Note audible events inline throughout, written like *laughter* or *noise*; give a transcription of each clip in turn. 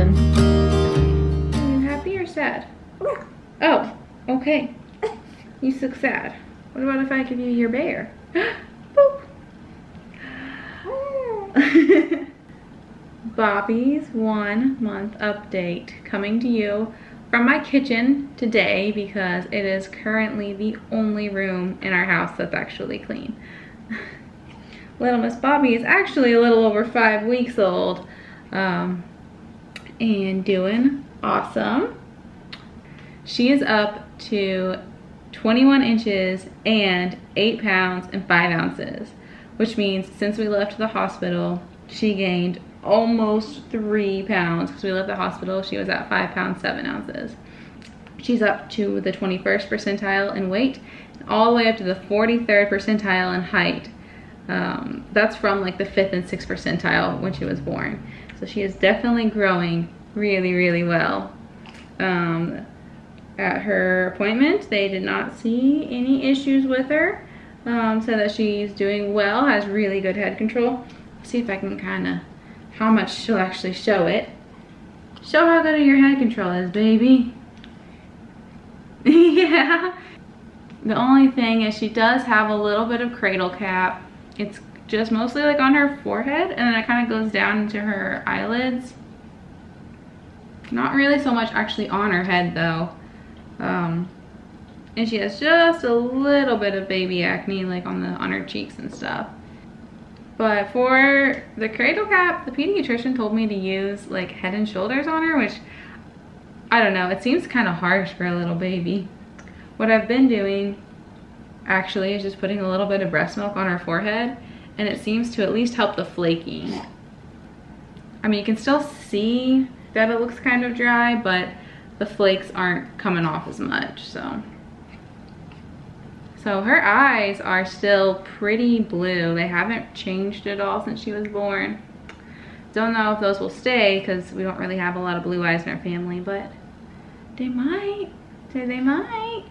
something? Are you happy or sad? Oh, okay. You look sad. What about if I give you your bear? *gasps* Boop. *laughs* Bobbi's one month update coming to you from my kitchen today because it is currently the only room in our house that's actually clean. *laughs* little Miss Bobby is actually a little over five weeks old um, and doing awesome. She is up to 21 inches and 8 pounds and 5 ounces, which means since we left the hospital, she gained almost 3 pounds because we left the hospital. She was at 5 pounds 7 ounces. She's up to the 21st percentile in weight, all the way up to the 43rd percentile in height. Um, that's from like the 5th and 6th percentile when she was born. So she is definitely growing really, really well. Um, at her appointment. They did not see any issues with her. Um, said that she's doing well, has really good head control. see if I can kind of, how much she'll actually show it. Show how good your head control is, baby. *laughs* yeah. The only thing is she does have a little bit of cradle cap. It's just mostly like on her forehead and then it kind of goes down into her eyelids. Not really so much actually on her head though. Um, and she has just a little bit of baby acne like on the on her cheeks and stuff. But for the cradle cap, the pediatrician told me to use like head and shoulders on her, which I don't know, it seems kind of harsh for a little baby. What I've been doing actually is just putting a little bit of breast milk on her forehead and it seems to at least help the flaking. I mean, you can still see that it looks kind of dry, but the flakes aren't coming off as much, so. So her eyes are still pretty blue. They haven't changed at all since she was born. Don't know if those will stay because we don't really have a lot of blue eyes in our family, but they might. Say they might.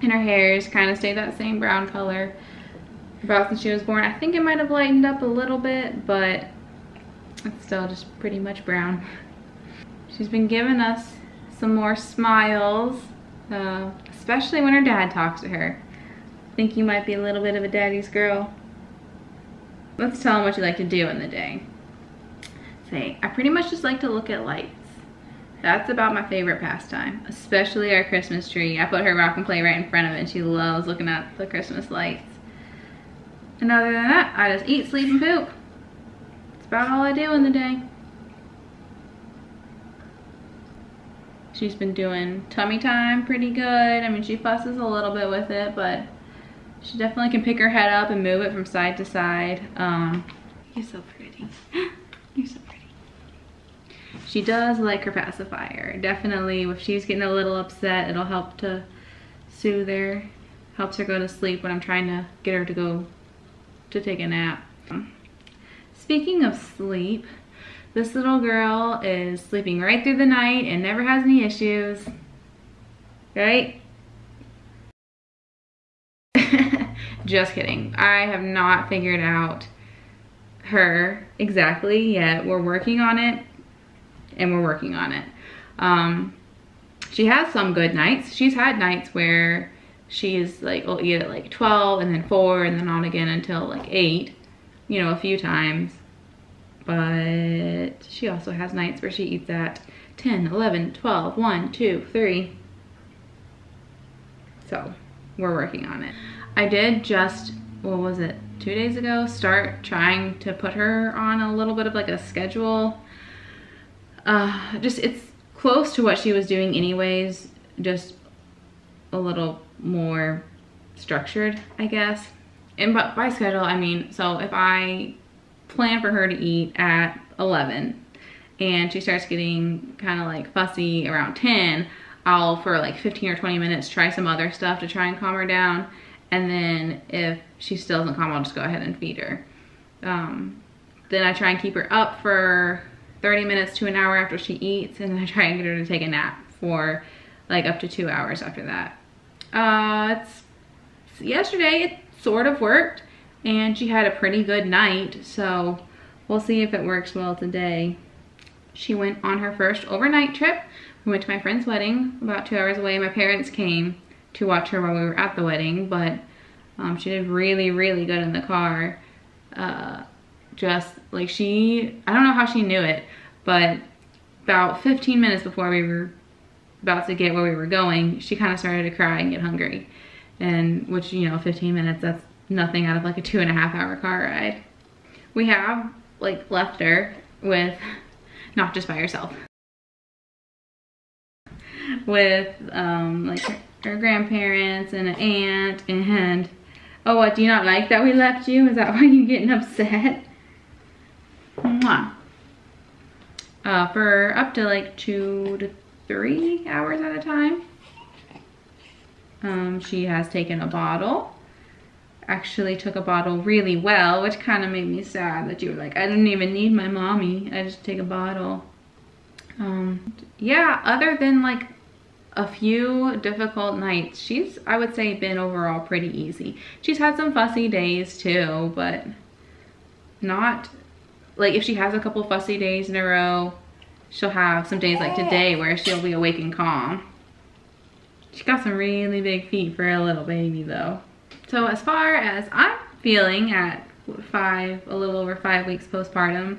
And her hair is kind of stayed that same brown color about since she was born. I think it might have lightened up a little bit, but it's still just pretty much brown. She's been giving us some more smiles, uh, especially when her dad talks to her. I think you might be a little bit of a daddy's girl. Let's tell him what you like to do in the day. Say, I pretty much just like to look at lights. That's about my favorite pastime, especially our Christmas tree. I put her rock and play right in front of it and she loves looking at the Christmas lights. And other than that, I just eat, sleep, and poop. That's about all I do in the day. She's been doing tummy time pretty good. I mean, she fusses a little bit with it, but she definitely can pick her head up and move it from side to side. Um, you're so pretty. *gasps* you're so pretty. She does like her pacifier. Definitely, if she's getting a little upset, it'll help to soothe her. Helps her go to sleep when I'm trying to get her to go to take a nap. Speaking of sleep, this little girl is sleeping right through the night and never has any issues, right? *laughs* Just kidding. I have not figured out her exactly yet. We're working on it and we're working on it. Um, she has some good nights. She's had nights where she's like, will eat at like 12 and then 4 and then on again until like 8, you know, a few times but she also has nights where she eats at 10, 11, 12, 1, 2, 3. So we're working on it. I did just, what was it, two days ago, start trying to put her on a little bit of like a schedule. Uh, just, it's close to what she was doing anyways, just a little more structured, I guess. And but by schedule, I mean, so if I plan for her to eat at 11 and she starts getting kind of like fussy around 10, I'll for like 15 or 20 minutes try some other stuff to try and calm her down. And then if she still doesn't calm, I'll just go ahead and feed her. Um, then I try and keep her up for 30 minutes to an hour after she eats and then I try and get her to take a nap for like up to two hours after that. Uh, it's, yesterday it sort of worked and she had a pretty good night. So we'll see if it works well today. She went on her first overnight trip. We went to my friend's wedding about two hours away. My parents came to watch her while we were at the wedding, but um, she did really, really good in the car. Uh, just like she, I don't know how she knew it, but about 15 minutes before we were about to get where we were going, she kind of started to cry and get hungry. And which, you know, 15 minutes, that's nothing out of like a two and a half hour car ride. We have like left her with, not just by herself, with um, like her, grandparents and an aunt and, oh what, do you not like that we left you? Is that why you're getting upset? Mwah. Uh, for up to like two to three hours at a time. Um, she has taken a bottle. Actually took a bottle really well, which kind of made me sad that you were like, I didn't even need my mommy. I just take a bottle. Um, yeah, other than like a few difficult nights, she's, I would say, been overall pretty easy. She's had some fussy days too, but not, like if she has a couple fussy days in a row, she'll have some days like today where she'll be awake and calm. She's got some really big feet for a little baby though. So as far as I'm feeling at five, a little over five weeks postpartum,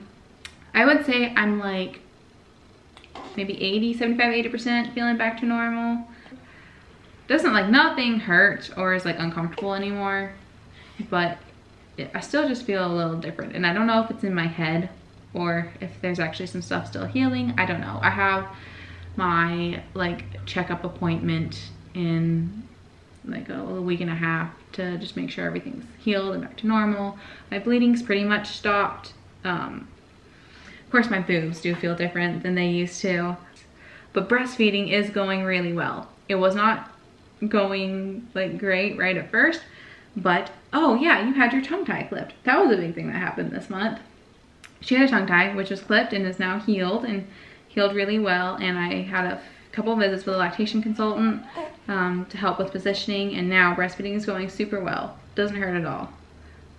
I would say I'm like maybe 80, 75, 80% feeling back to normal. Doesn't like nothing hurt or is like uncomfortable anymore, but I still just feel a little different. And I don't know if it's in my head or if there's actually some stuff still healing. I don't know. I have my like checkup appointment in like a, week and a half to just make sure everything's healed and back to normal. My bleeding's pretty much stopped. Um, of course, my boobs do feel different than they used to, but breastfeeding is going really well. It was not going like great right at first, but oh yeah, you had your tongue tie clipped. That was a big thing that happened this month she had a tongue tie, which was clipped and is now healed and healed really well. And I had a couple visits with a lactation consultant um, to help with positioning. And now breastfeeding is going super well. Doesn't hurt at all,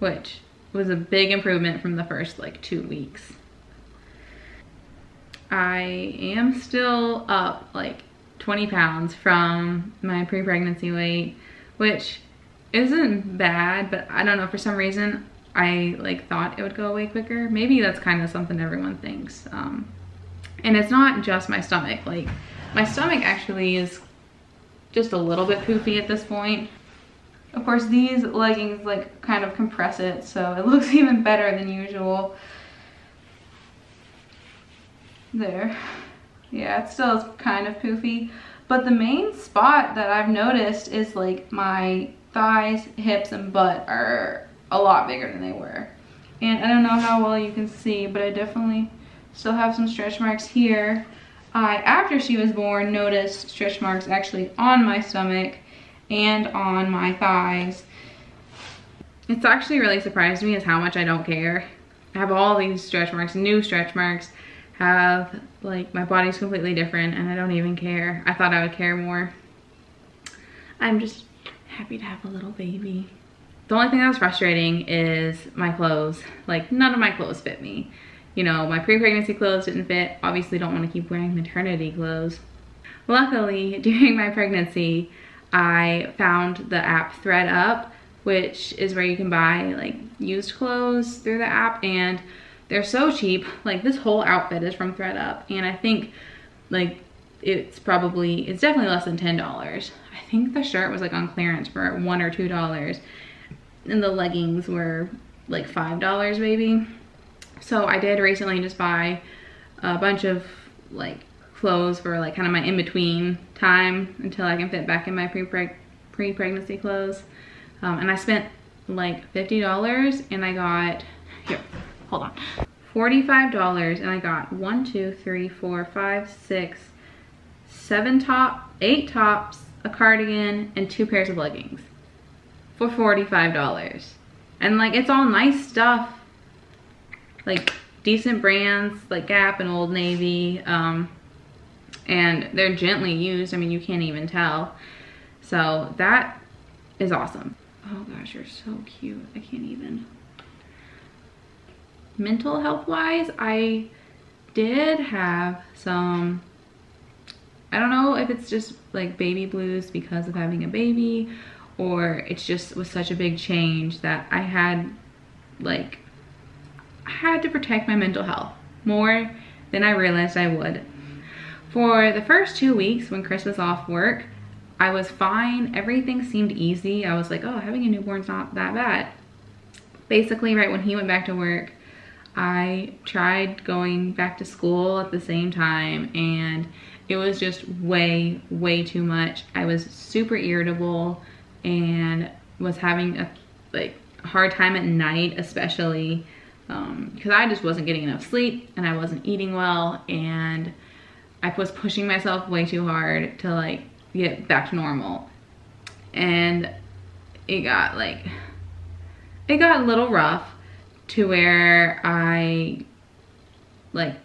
which was a big improvement from the first like two weeks. I am still up like 20 pounds from my pre-pregnancy weight, which isn't bad, but I don't know, for some reason, I like thought it would go away quicker. Maybe that's kind of something everyone thinks. Um, and it's not just my stomach. Like my stomach actually is just a little bit poofy at this point. Of course, these leggings like kind of compress it, so it *laughs* looks even better than usual. There. Yeah, it still is kind of poofy. But the main spot that I've noticed is like my thighs, hips, and butt are a lot bigger than they were. And I don't know how well you can see, but I definitely still have some stretch marks here. I, after she was born, noticed stretch marks actually on my stomach and on my thighs. It's actually really surprised me is how much I don't care. I have all these stretch marks, new stretch marks, have like my body's completely different and I don't even care. I thought I would care more. I'm just happy to have a little baby. The only thing that was frustrating is my clothes. Like none of my clothes fit me. You know, my pre-pregnancy clothes didn't fit. Obviously don't want to keep wearing maternity clothes. Luckily, *laughs* during my pregnancy, I found the app thredUP, which is where you can buy like used clothes through the app and they're so cheap. Like this whole outfit is from thredUP and I think like it's probably, it's definitely less than $10. I think the shirt was like on clearance for one or two dollars and the leggings were like five dollars maybe. So i did recently just buy a bunch of like clothes for like kind of my in-between time until i can fit back in my pre-pregnancy clothes. Um, and i spent like 50 dollars and i got here hold on 45 dollars and i got one two three four five six seven top eight tops a cardigan and two pairs of leggings for $45. And like, it's all nice stuff. Like decent brands like Gap and Old Navy. Um, and they're gently used. I mean, you can't even tell. So that is awesome. Oh gosh, you're so cute. I can't even. mental health wise, I did have some, I don't know if it's just like baby blues because of having a baby or it's just was such a big change that I had like, I had to protect my mental health more than I realized I would. For the first two weeks when Chris was off work, I was fine. Everything seemed easy. I was like, oh, having a newborn's not that bad. Basically, right when he went back to work, I tried going back to school at the same time and it was just way, way too much. I was super irritable and was having a like hard time at night, especially because um, I just wasn't getting enough sleep and I wasn't eating well and I was pushing myself way too hard to like get back to normal. And it got like, it got a little rough to where I like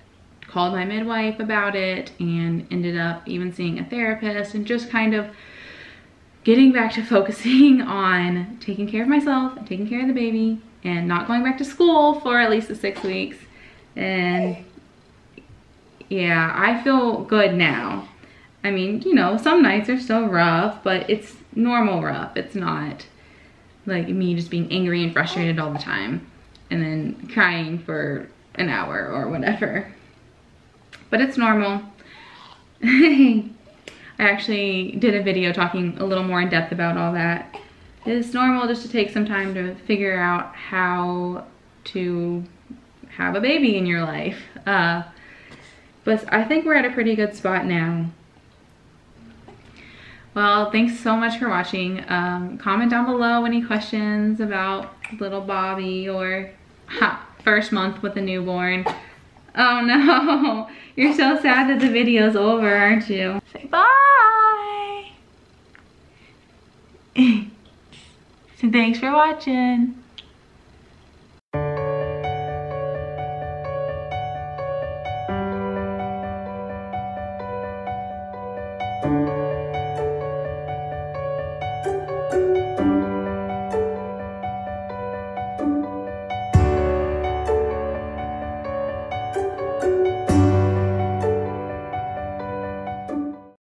called my midwife about it and ended up even seeing a therapist and just kind of getting back to *laughs* focusing on taking care of myself and taking care of the baby and not going back to school for at least the six weeks. And yeah, I feel good now. I mean, you know, some nights are still rough, but it's normal rough. It's not like me just being angry and frustrated all the time and then crying for an hour or whatever. But it's normal. *laughs* I actually did a video talking a little more in depth about all that. It's normal just to take some time to figure out how to have a baby in your life. Uh, but I think we're at a pretty good spot now. Well, thanks so much for watching. Um, comment down below any questions about little Bobbi or ha, first month with a newborn. Oh no, *laughs* you're so sad that the video's over, aren't you? Say bye. *laughs* so thanks for watching.